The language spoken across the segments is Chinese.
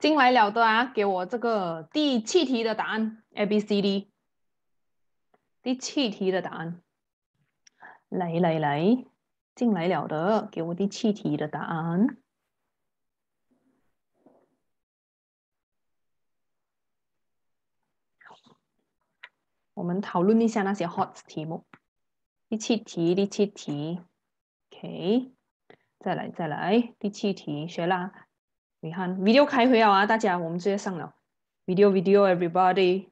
进来了的啊，给我这个第七题的答案，A、B、C、D。第七题的答案，来来来，进来了的，给我第七题的答案。我们讨论一下那些 hot 题目。第七题，第七题，OK，再来再来，第七题学啦。你看，video 开会啊，大家，我们直接上了。video video everybody，video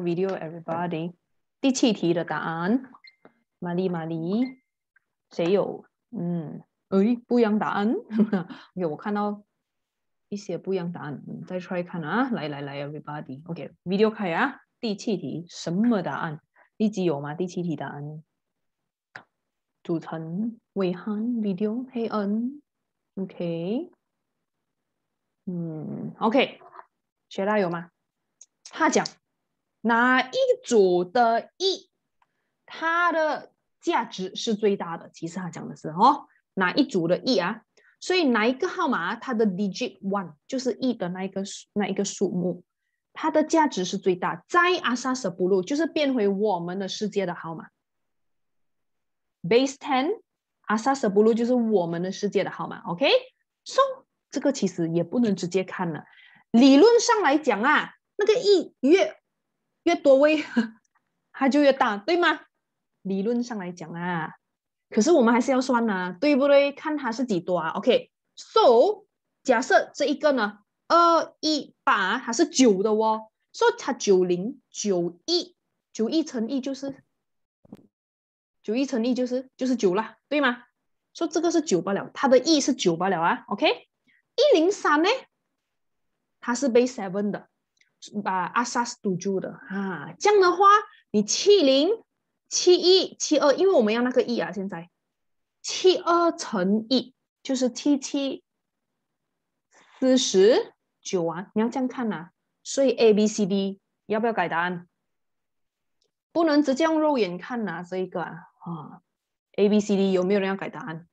video everybody。第七题的答案，玛丽玛丽，谁有？嗯，哎，不一样答案。OK，我看到一些不一样答案，再 try 看啊。来来来，everybody，OK，video 开啊。第七题什么答案？立即有吗？第七题答案。组成伟汉 video 黑恩，OK，嗯，OK，学到有吗？他讲哪一组的 e，它的价值是最大的？其实他讲的是哦，哪一组的 e 啊？所以哪一个号码它的 digit one 就是 e 的那一个那一个数目，它的价值是最大。在阿萨斯布鲁就是变回我们的世界的号码。Base ten, Asas Blue 就是我们的世界的号码，OK？So 这个其实也不能直接看了。理论上来讲啊，那个 E 越越多位，它就越大，对吗？理论上来讲啊，可是我们还是要算呢，对不对？看它是几多啊？OK？So 假设这一个呢，二一八它是九的哦，说它九零九一九一乘一就是。九一乘一就是就是九了，对吗？说这个是九罢了，它的 e 是九罢了啊。OK，一零三呢，它是 base seven 的，把 asas 堵住的啊。这样的话，你七零七一七二，因为我们要那个 e 啊，现在七二乘一就是七七四十九啊。你要这样看呐，所以 A B C D 要不要改答案？不能直接用肉眼看呐，这一个啊。啊，A、B、C、D 有没有人要改答案？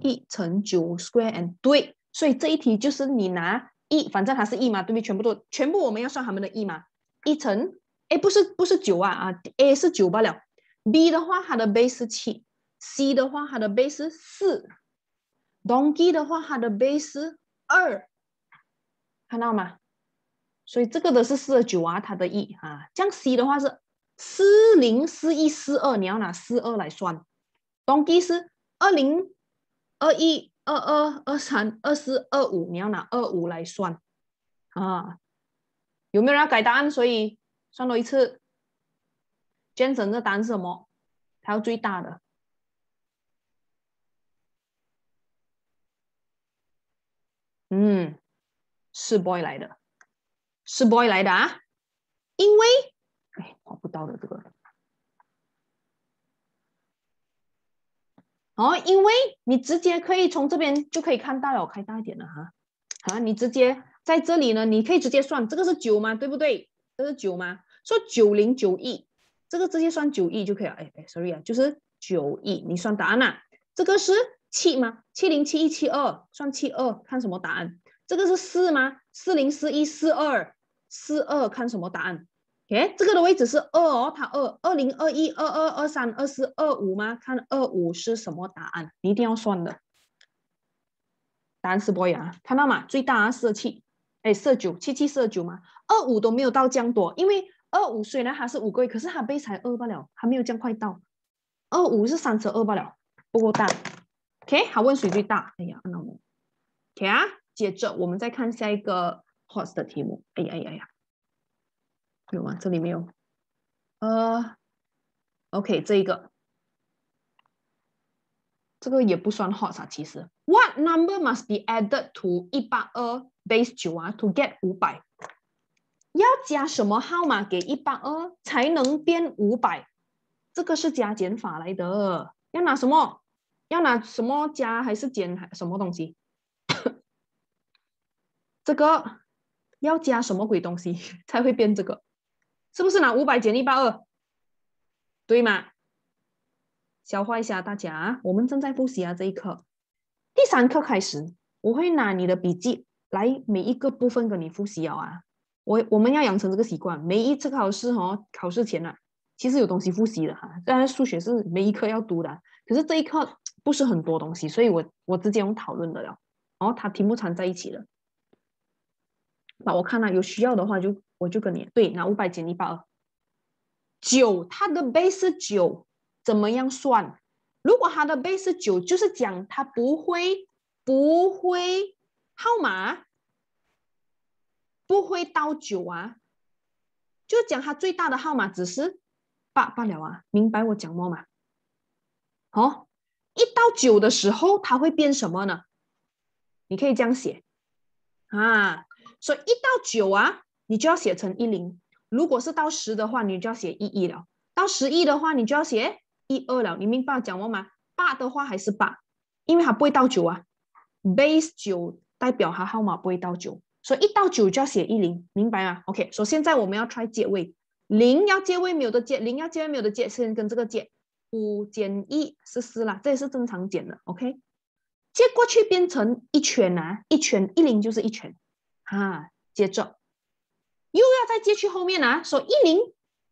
一乘九 square and 对，所以这一题就是你拿一，反正它是一嘛，对不对？全部都全部我们要算他们的一嘛。一乘，哎，不是不是九啊啊，A 是九罢了。B 的话它的 base 是七，C 的话它的 base 是四，Donkey 的话它的 base 是二，看到吗？所以这个的是四十九啊，它的一啊，这样 C 的话是。四零四一四二，你要拿四二来算。东基是二零二一二二二三二四二五，你要拿二五来算啊？有没有人要改答案？所以算多一次。坚神的答案是什么？它要最大的。嗯，是 boy 来的，是 boy 来的啊，因为。哎，找不到的这个。哦，因为你直接可以从这边就可以看到了，开大一点了哈。好，你直接在这里呢，你可以直接算，这个是九吗？对不对？这是九吗？说九零九亿，这个直接算九亿就可以了。哎哎，sorry 啊，就是九亿，你算答案呐。这个是七吗？七零七一七二，算七二，看什么答案？这个是四吗？四零四一四二，四二，看什么答案？哎，这个的位置是二哦，它二二零二一二二二三二四二五吗？看二五是什么答案？一定要算的。答案是 boy 啊，看到吗？最大啊，四七，哎，四九七七四九吗？二五都没有到降多，因为二五虽然还是五个月，可是它被才二罢了，还没有降快到。二五是三十二罢了，不够大。OK，好，问谁最大？哎呀，那我 OK 啊，接着我们再看下一个 host 的题目。哎呀哎呀呀！有吗？这里没有。呃，OK，这一个，这个也不算 hot 啊。其实，What number must be added to 一八二 base 九啊，to get 五百？要加什么号码给一八二才能变五百？这个是加减法来的。要拿什么？要拿什么加还是减？什么东西？这个要加什么鬼东西 才会变这个？是不是拿五百减一百二？对吗？消化一下大家，我们正在复习啊这一课。第三课开始，我会拿你的笔记来每一个部分跟你复习啊。我我们要养成这个习惯，每一次考试哦，考试前呢，其实有东西复习的哈。当然数学是每一科要读的，可是这一课不是很多东西，所以我我直接用讨论的了。然后它题目缠在一起了。那我看了有需要的话，就我就跟你对，拿五百减一百二，九它的 base 九怎么样算？如果它的 base 九，就是讲它不会不会号码不会到九啊，就讲它最大的号码只是八罢了啊，明白我讲么吗？好，一到九的时候，它会变什么呢？你可以这样写啊。所以一到九啊，你就要写成一零；如果是到十的话，你就要写一一了；到十一的话，你就要写一二了。你明白我讲我吗？八的话还是八，因为它不会到九啊。base 九代表它号码不会到九，所以一到九就要写一零，明白吗？OK，所以现在我们要 try 借位，零要借位没有的借，零要借位没有的借，先跟这个借，五减一是四啦，这也是正常减的。OK，借过去变成一圈啊，一圈一零就是一圈。啊，接着又要再接去后面啊，说一零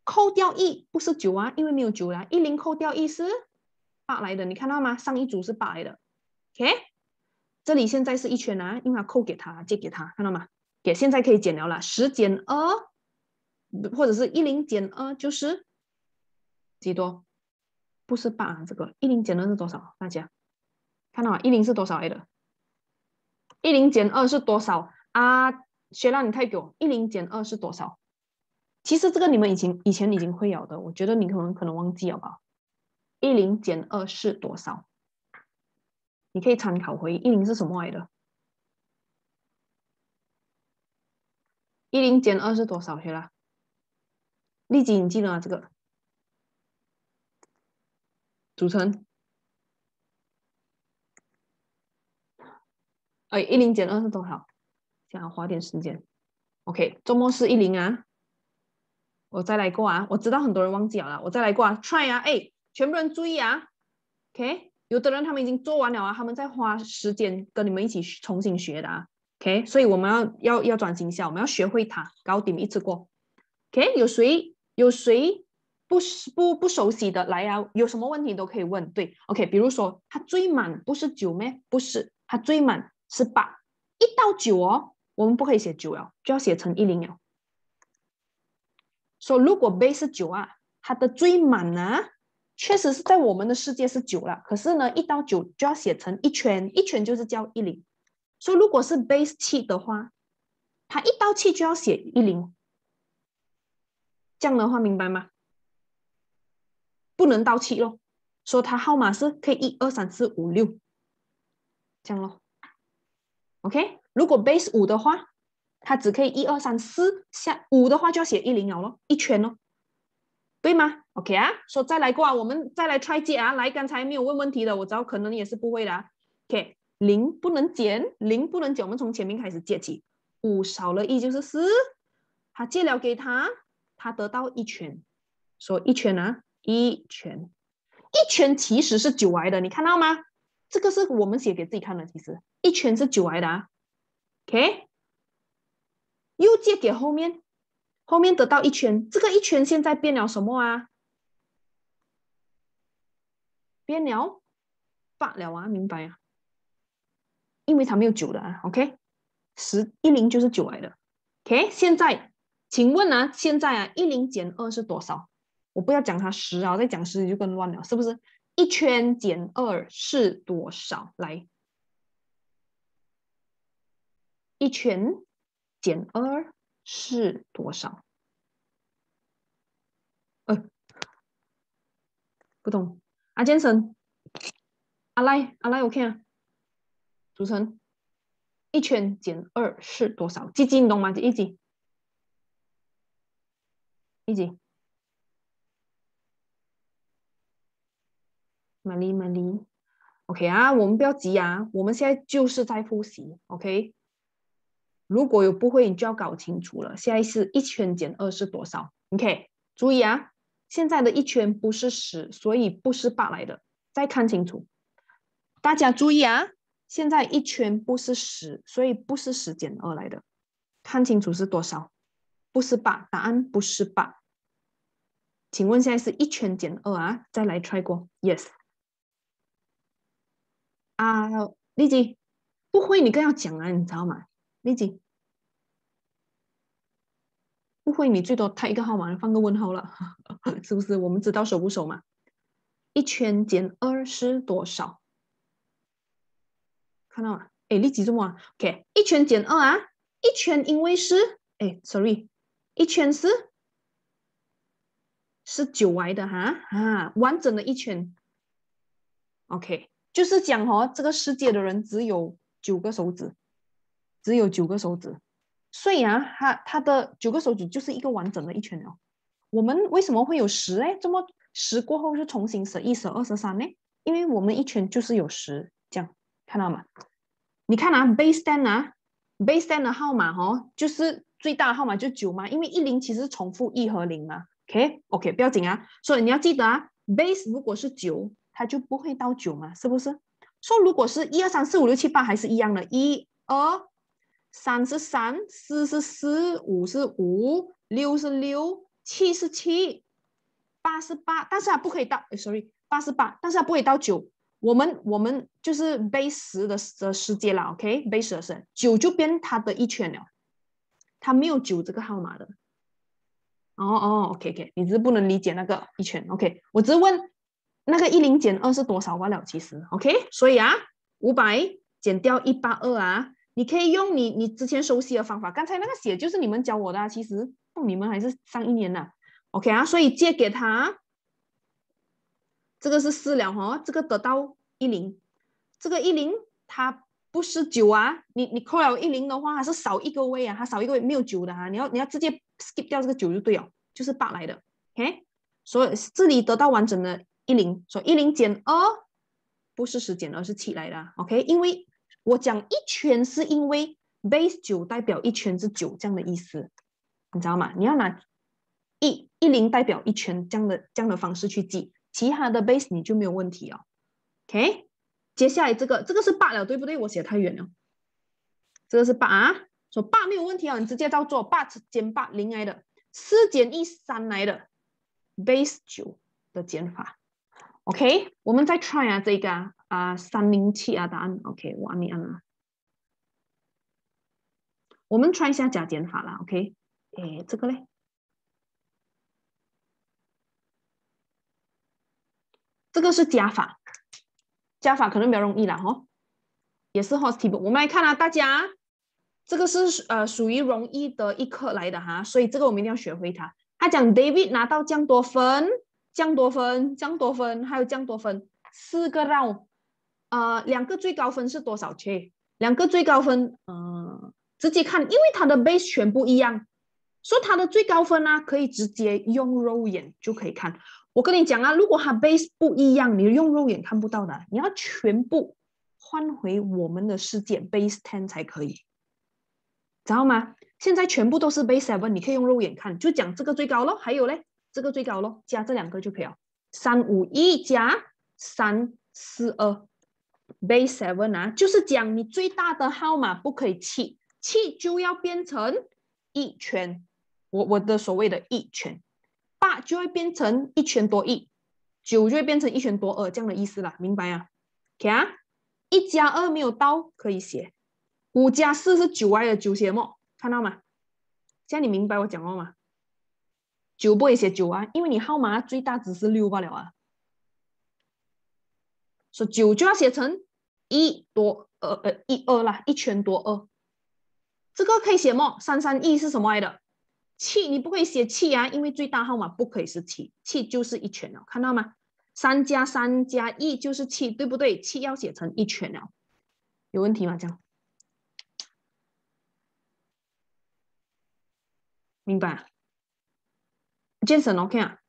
扣掉一不是九啊，因为没有九啦，一零扣掉一是八来的，你看到吗？上一组是八来的，OK，这里现在是一圈啊，因为扣给他，借给他，看到吗？给现在可以减掉了啦，十减二或者是一零减二就是几多？不是八啊，这个一零减二是多少？大家看到吗？一零是多少来的？一零减二是多少？啊，学浪，你太给我一零减二是多少？其实这个你们以前以前已经会有的，我觉得你可能可能忘记了吧？一零减二是多少？你可以参考回忆一零是什么来的？一零减二是多少？学了，立即你记得，这个组成。哎，一零减二是多少？要花点时间，OK，周末是一零啊，我再来过啊，我知道很多人忘记了，我再来过啊，try 啊，哎，全部人注意啊，OK，有的人他们已经做完了啊，他们在花时间跟你们一起重新学的啊，OK，所以我们要要要转型一下，我们要学会它，搞定一次过，OK，有谁有谁不不不熟悉的来啊，有什么问题都可以问，对，OK，比如说它最满不是九咩？不是，它最满是八，一到九哦。我们不可以写九了，就要写成一零了。说如果 base 是九啊，它的最满呢，确实是在我们的世界是九了。可是呢，一到九就要写成一圈，一圈就是叫一零。说如果是 base 七的话，它一到七就要写一零。这样的话明白吗？不能到七咯。说它号码是可以一二三四五六，这样咯。OK。如果 base 五的话，它只可以一二三四下五的话就要写一零了咯，一圈咯，对吗？OK 啊，说再来过啊，我们再来 try 解啊，来，刚才没有问问题的，我知道可能也是不会的。OK，零不能减，零不能减，我们从前面开始借起，五少了一就是四，他借了给他，他得到一圈，说一圈啊，一圈，一圈其实是九来的，你看到吗？这个是我们写给自己看的，其实一圈是九来的啊。OK，又借给后面，后面得到一圈，这个一圈现在变了什么啊？变了八了啊，明白啊？因为它没有九的啊。OK，十一零就是九来的。OK，现在请问啊，现在啊，一零减二是多少？我不要讲它十啊，再讲十就更乱了，是不是？一圈减二是多少？来。一圈减二是多少？呃，不懂。阿健生，阿赖，阿赖，我看，组成一圈减二是多少？几几你懂吗？一几？一几？玛丽，玛丽，OK 啊，我们不要急啊，我们现在就是在复习，OK。如果有不会，你就要搞清楚了。现在是一圈减二是多少？OK，注意啊，现在的一圈不是十，所以不是八来的。再看清楚，大家注意啊，现在一圈不是十，所以不是十减二来的。看清楚是多少？不是八，答案不是八。请问现在是一圈减二啊？再来 try 过，yes。啊，丽姐，不会你更要讲啊，你知道吗？丽姐，不会你最多他一个号码，放个问号了，是不是？我们知道熟不熟嘛？一圈减二是多少？看到吗？哎，立即这么，OK，一圈减二啊，一圈因为是，哎，sorry，一圈是是九来的哈啊，完整的一圈，OK，就是讲哦，这个世界的人只有九个手指，只有九个手指，所以啊，它它的九个手指就是一个完整的一圈哦。我们为什么会有十哎？这么十过后就重新十一、十二、十三呢？因为我们一圈就是有十这样。看到吗？你看啊，base ten 啊，base ten 的号码哦，就是最大号码就九嘛，因为一零其实重复一和零嘛。OK，OK，不要紧啊。所以你要记得啊，base 如果是九，它就不会到九嘛，是不是？说如果是一二三四五六七八还是一样的，一二三是三，四是四，五是五，六是六，七是七，八是八，但是它不可以到，sorry，八是八，但是它不可以到九。我们我们就是 base 十的的世界了，OK，base 十九就变它的一圈了，它没有九这个号码的。哦哦，OK OK，你只是不能理解那个一圈，OK，我只是问那个一零减二是多少罢了，其实 OK，所以啊，五百减掉一八二啊，你可以用你你之前熟悉的方法，刚才那个写就是你们教我的，啊，其实你们还是上一年的，OK 啊，所以借给他。这个是四了哈，这个得到一零，这个一零它不是九啊，你你扣了一零的话，它是少一个位啊，它少一个位没有九的哈，你要你要直接 skip 掉这个九就对了，就是八来的，OK，所以这里得到完整的一零，所以一零减二不是十减二是七来的，OK，因为我讲一圈是因为 base 九代表一圈是九这样的意思，你知道吗？你要拿一一零代表一圈这样的这样的方式去记。其他的 base 你就没有问题哦，OK，接下来这个这个是八了，对不对？我写太远了，这个是八啊，说八没有问题啊，你直接照做，八减八零来的，四减一三来的，base 九的减法，OK，我们再 try 啊这个啊啊三零七啊答案，OK，我按你按啊，我们 try 一下加减法啦，OK，哎这个嘞。这个是加法，加法可能比较容易啦哈，也是 h o s t table。我们来看啊，大家，这个是呃属于容易的一课来的哈，所以这个我们一定要学会它。他讲 David 拿到降多分，降多分，降多分，还有降多分，四个绕呃，两个最高分是多少去？两个最高分，嗯，直接看，因为它的 base 全部一样，所以它的最高分呢，可以直接用肉眼就可以看。我跟你讲啊，如果它 base 不一样，你用肉眼看不到的，你要全部换回我们的世界 base ten 才可以，知道吗？现在全部都是 base seven，你可以用肉眼看，就讲这个最高咯，还有嘞，这个最高咯，加这两个就可以了，三五一加三四二，base seven 啊，就是讲你最大的号码不可以七，七就要变成一圈，我我的所谓的一圈。八就会变成一圈多一，九就会变成一圈多二，这样的意思了，明白啊？OK 啊，一加二没有到可以写，五加四是九 y 的九写么？看到吗？现在你明白我讲话吗？九不会写九啊，因为你号码最大值是六罢了啊，说九就要写成一多二呃一二啦，一圈多二，这个可以写么？三三一是什么来的？七，你不会写七啊，因为最大号码不可以是七，七就是一圈了，看到吗？三加三加一就是七，对不对？七要写成一圈了，有问题吗？这样明白？Jason，OK 啊？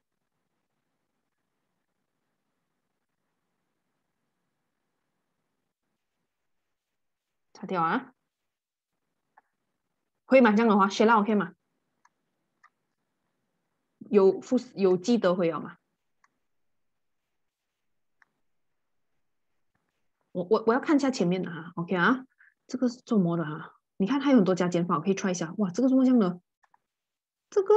擦掉啊？可以吗？这样的话，写了 OK 吗？有复有记得会有吗？我我我要看一下前面的哈，OK 啊，这个是做模的哈？你看它有很多加减法，我可以 try 一下。哇，这个怎么样的？这个，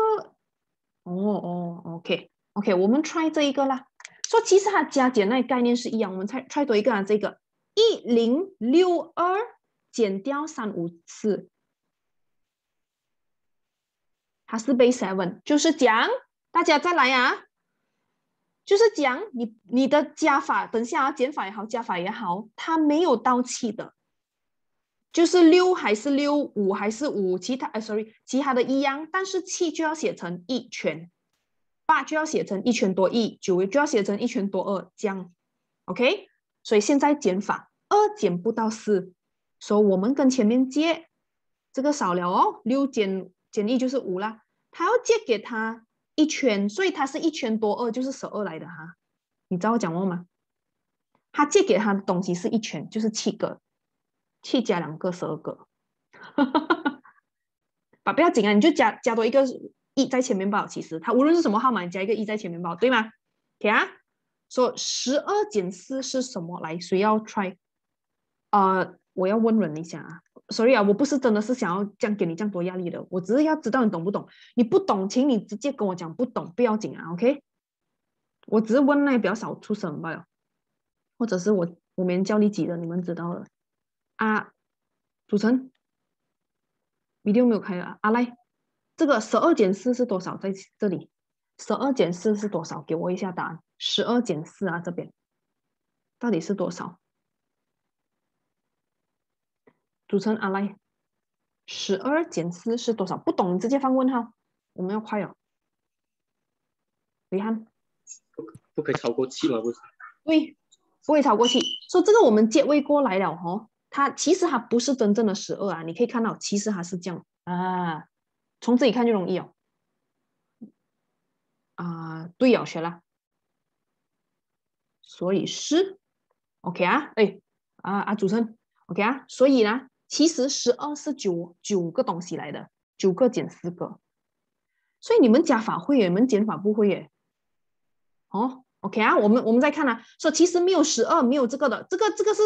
哦哦，OK OK，我们 try 这一个啦。说其实它加减那概念是一样，我们 try try 多一个啊，这个一零六二减掉三五四，它是 base seven，就是讲大家再来啊。就是讲你你的加法，等下啊减法也好，加法也好，它没有到七的，就是六还是六，五还是五，其他哎，sorry，其他的一样，但是七就要写成一圈，八就要写成一圈多一，九就要写成一圈多二，这样，OK？所以现在减法，二减不到四，所以我们跟前面借这个少了哦，六减减一就是五啦，他要借给他。一圈，所以他是一圈多二，就是十二来的哈。你知道我讲过吗？他借给他的东西是一圈，就是七个，七加两个，十二个。把不要紧啊，你就加加多一个一在前面报。其实它无论是什么号码，你加一个一在前面报，对吗？OK 啊？说十二减四是什么？来，谁要 try？呃，我要问人一下啊。所以啊，我不是真的是想要这样给你这样多压力的，我只是要知道你懂不懂。你不懂，请你直接跟我讲不懂，不要紧啊，OK？我只是问那比较少出声罢了，或者是我我没人教你几的，你们知道了啊？组成，video 没有开啊？啊来，这个十二减四是多少？在这里，十二减四是多少？给我一下答案。十二减四啊，这边到底是多少？组成阿来，十二减四是多少？不懂你直接放问号。我们要快哦。李翰，不不可以超过七吗？不是？对，不会超过七。说这个我们借位过来了哦，它其实它不是真正的十二啊。你可以看到，其实它是这样啊。从这里看就容易哦。啊，对哦，学了。所以是 OK 啊？哎啊啊，组成 OK 啊？所以呢？其实十二是九九个东西来的，九个减四个，所以你们加法会耶，你们减法不会耶。哦，OK 啊，我们我们再看啊，说其实没有十二，没有这个的，这个这个是，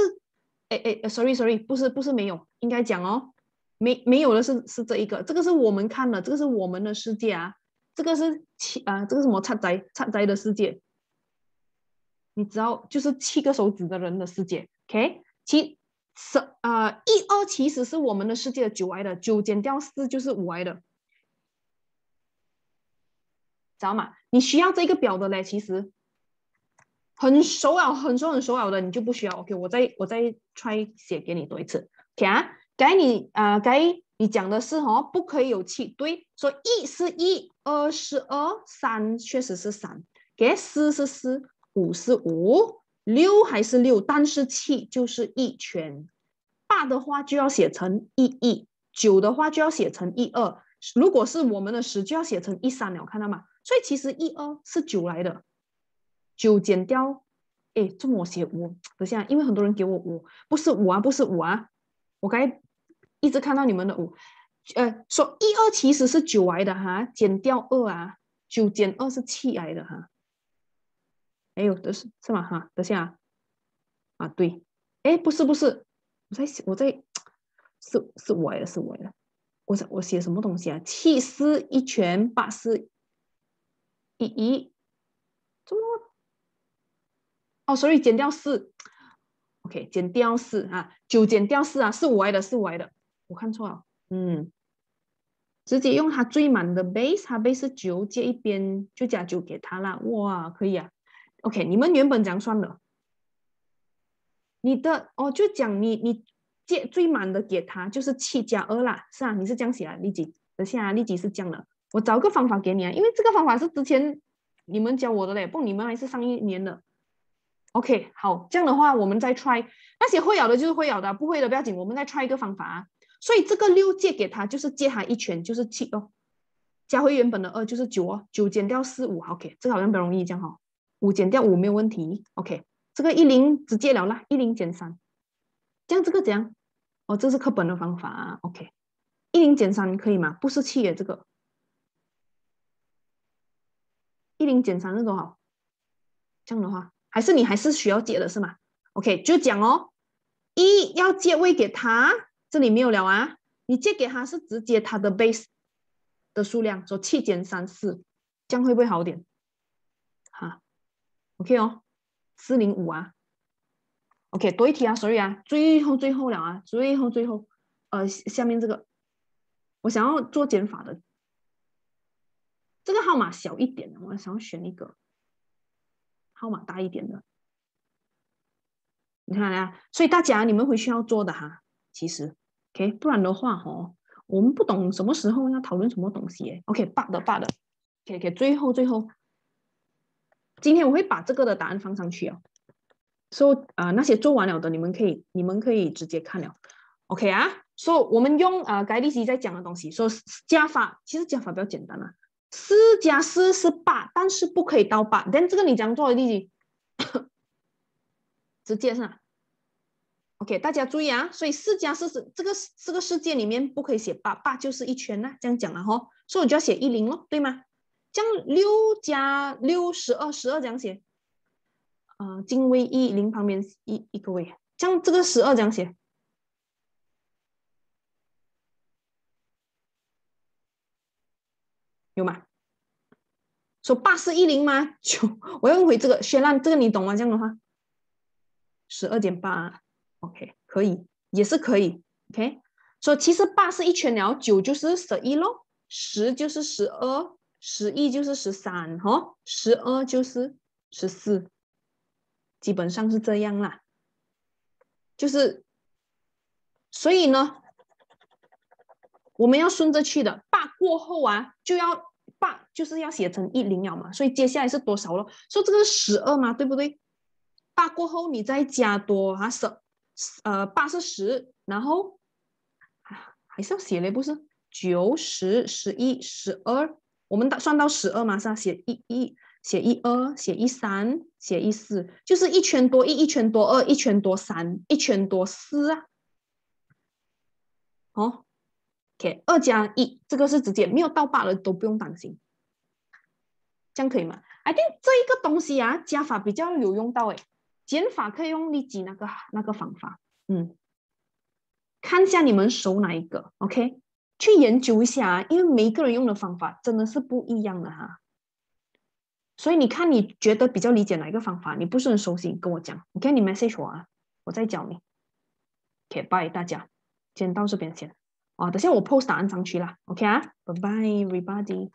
哎哎，sorry sorry，不是不是没有，应该讲哦，没没有的是是这一个，这个是我们看的，这个是我们的世界啊，这个是七啊，这个什么插宅插宅的世界，你知道，就是七个手指的人的世界，OK，七。十啊，一二其实是我们的世界的九 i 的，九减掉四就是五 i 的，知道吗？你需要这个表的嘞，其实很熟啊，很熟很熟了的，你就不需要。OK，我再我再 try 写给你多一次。OK 啊，该你啊该你讲的是哦，不可以有七，对，说一是一，二是二，三确实是三，给四是四，五是五。六还是六，但是七就是一圈，八的话就要写成一一，九的话就要写成一二。如果是我们的十，就要写成一三了，看到吗？所以其实一二是九来的，九减掉，哎，这么我写五，等下，因为很多人给我五，不是五啊，不是五啊，我刚才一直看到你们的五，呃，说一二其实是九来的哈，减掉二啊，九减二是七来的哈。哎呦，的是是吗？哈，等下啊，啊对，哎，不是不是，我在写我在是是我的，是我的，我在我写什么东西啊？七四一拳，八四一一，怎么？哦，所以减掉四，OK，减掉四啊，九减掉四啊，是我的，是我的，我看错了，嗯，直接用它最满的 base，它 base 九，借一边就加九给他了，哇，可以啊。OK，你们原本讲算的，你的哦，就讲你你借最满的给他，就是七加二啦，是啊，你是这样写啊，立即等下立即是这样的，我找个方法给你啊，因为这个方法是之前你们教我的嘞，不，你们还是上一年的。OK，好，这样的话我们再 try，那些会咬的就是会咬的，不会的不要紧，我们再 try 一个方法啊。所以这个六借给他就是借他一拳就是七哦，加回原本的二就是九哦，九减掉四五，OK，这个好像比较容易这样哈。五减掉五没有问题，OK，这个一零直接了啦，一零减三，这样这个怎样？哦，这是课本的方法啊，OK，一零减三可以吗？不是七耶，这个一零减三是多少？这样的话，还是你还是需要解的是吗？OK，就讲哦，一要借位给他，这里没有了啊。你借给他是直接他的 base 的数量，说七减三四，这样会不会好点？，OK 哦，四零五啊。OK，多一题啊，sorry 啊，最后最后了啊，最后最后，呃，下面这个，我想要做减法的，这个号码小一点的，我想要选一个号码大一点的。你看啊，所以大家你们回去要做的哈，其实，OK，不然的话哦，我们不懂什么时候要讨论什么东西，OK，罢的罢的，OK，OK，最后最后，今天我会把这个的答案放上去哦。说啊，那些做完了的，你们可以，你们可以直接看了，OK 啊？说我们用啊，盖利奇在讲的东西，说加法，其实加法比较简单啊，四加四是八，但是不可以到八。但这个你讲做的例子，直接是 OK，大家注意啊，所以四加四是这个这个世界里面不可以写八，八就是一圈呐，这样讲了哈，所以我就要写一零咯，对吗？这样六加六十二，十二这样写。啊，进位一零旁边一一个位，像这个十二这样写，有吗？说八是一零吗？就我要回这个，薛浪，这个你懂吗？这样的话，十二点八，OK，可以，也是可以，OK。说其实八是一圈了，九就是十一咯，十就是十二，十一就是十三，哈，十二就是十四。基本上是这样啦，就是，所以呢，我们要顺着去的，八过后啊，就要八就是要写成一零了嘛，所以接下来是多少了？说这个是十二嘛，对不对？八过后你再加多啊十，呃，八是十，然后还是要写嘞，不是？九十、十一、十二，我们打算到十二嘛，是要写一一。写一二，写一三，写一四，就是一圈多一，一圈多二，一圈多三，一圈多四啊。哦，OK，二加一，这个是直接没有倒八了，都不用担心，这样可以吗？I think 这一个东西啊，加法比较有用到诶，减法可以用立即那个那个方法，嗯，看一下你们熟哪一个，OK，去研究一下啊，因为每一个人用的方法真的是不一样的哈。所以你看，你觉得比较理解哪一个方法？你不是很熟悉，跟我讲。你看你 message 我啊，我再教你。OK，bye 大家，先到这边先。啊，等下我 post 答案上去啦。OK 啊，bye bye everybody。